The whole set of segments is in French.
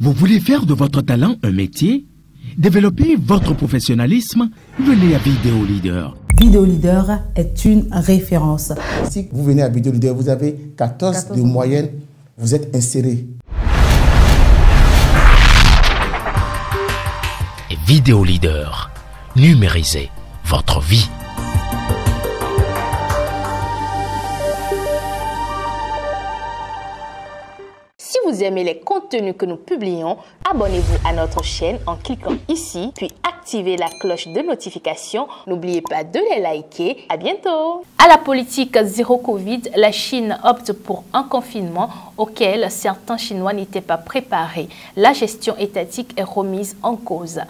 Vous voulez faire de votre talent un métier? Développer votre professionnalisme Venez à Vidéo Leader. Vidéo Leader est une référence. Si vous venez à Vidéo Leader, vous avez 14, 14 de moyenne, vous êtes inséré. Vidéo Leader, numérisez votre vie. Vous aimez les contenus que nous publions, abonnez-vous à notre chaîne en cliquant ici, puis activez la cloche de notification. N'oubliez pas de les liker. À bientôt. À la politique zéro Covid, la Chine opte pour un confinement auquel certains Chinois n'étaient pas préparés. La gestion étatique est remise en cause.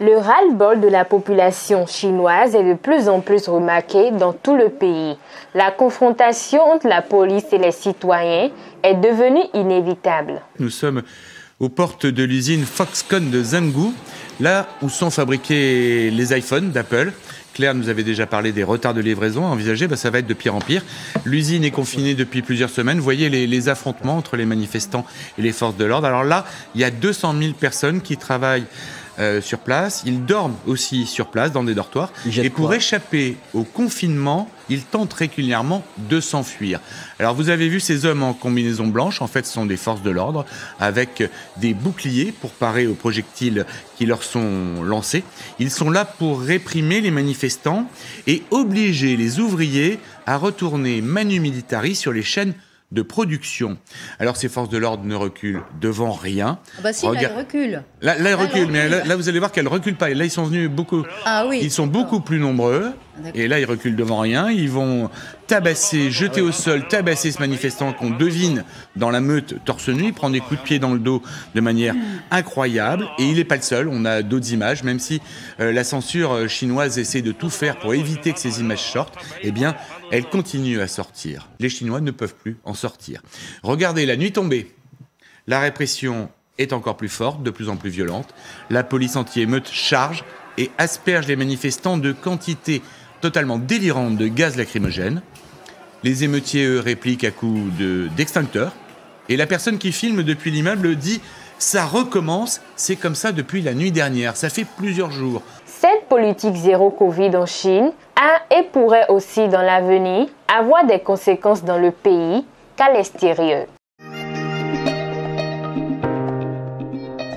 Le ras-le-bol de la population chinoise est de plus en plus remarqué dans tout le pays. La confrontation entre la police et les citoyens est devenue inévitable. Nous sommes aux portes de l'usine Foxconn de Zhengzhou, là où sont fabriqués les iPhones d'Apple. Claire nous avait déjà parlé des retards de livraison envisagés, ben ça va être de pire en pire. L'usine est confinée depuis plusieurs semaines. Vous voyez les, affrontements entre les manifestants et les forces de l'ordre. Alors là, il y a 200 000 personnes qui travaillent euh, sur place. Ils dorment aussi sur place dans des dortoirs. Et pour échapper au confinement, ils tentent régulièrement de s'enfuir. Alors vous avez vu ces hommes en combinaison blanche, en fait ce sont des forces de l'ordre, avec des boucliers pour parer aux projectiles qui leur sont lancés. Ils sont là pour réprimer les manifestants et obliger les ouvriers à retourner manu militari sur les chaînes de production. Alors ces forces de l'ordre ne reculent devant rien. Ah bah si, là, elles reculent. Là, là elles reculent, mais là, là, vous allez voir qu'elles reculent pas. Et là, ils sont venus beaucoup. Ah oui. Ils sont beaucoup plus nombreux. Et là, ils reculent devant rien. Ils vont tabasser, jeter au sol, tabasser ce manifestant qu'on devine dans la meute torse nu. Il prend des coups de pied dans le dos de manière incroyable. Et il n'est pas le seul. On a d'autres images, même si euh, la censure chinoise essaie de tout faire pour éviter que ces images sortent. Eh bien, elle continue à sortir. Les Chinois ne peuvent plus en sortir. Regardez, la nuit tombée. La répression est encore plus forte, de plus en plus violente. La police anti-émeute charge et asperge les manifestants de quantités totalement délirantes de gaz lacrymogène. Les émeutiers, répliquent à coups d'extincteurs. et la personne qui filme depuis l'immeuble dit Ça recommence, c'est comme ça depuis la nuit dernière, ça fait plusieurs jours. Cette politique zéro Covid en Chine a et pourrait aussi dans l'avenir avoir des conséquences dans le pays qu'à l'extérieur.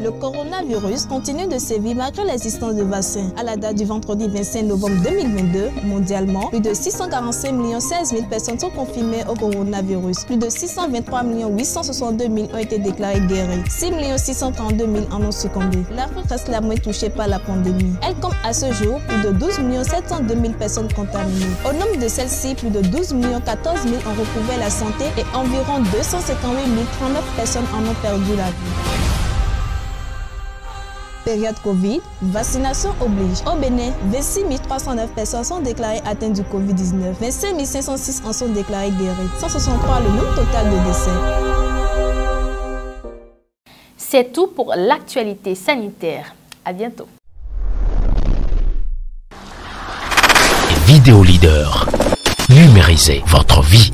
Le coronavirus continue de sévir malgré l'existence de vaccins. À la date du vendredi 25 novembre 2022, mondialement, plus de 645 16 000 personnes sont confirmées au coronavirus. Plus de 623 862 000 ont été déclarées guéries. 6 632 000 en ont succombé. L'Afrique reste la moins touchée par la pandémie. Elle compte à ce jour plus de 12 702 000 personnes contaminées. Au nombre de celles-ci, plus de 12 14 000 ont retrouvé la santé et environ 258 039 personnes en ont perdu la vie période Covid, vaccination oblige. Au Bénin, 26 309 personnes sont déclarées atteintes du Covid-19. 25 506 en sont déclarées guéries. 163 le nombre total de décès. C'est tout pour l'actualité sanitaire. À bientôt. Vidéo Leader. Numérisez votre vie.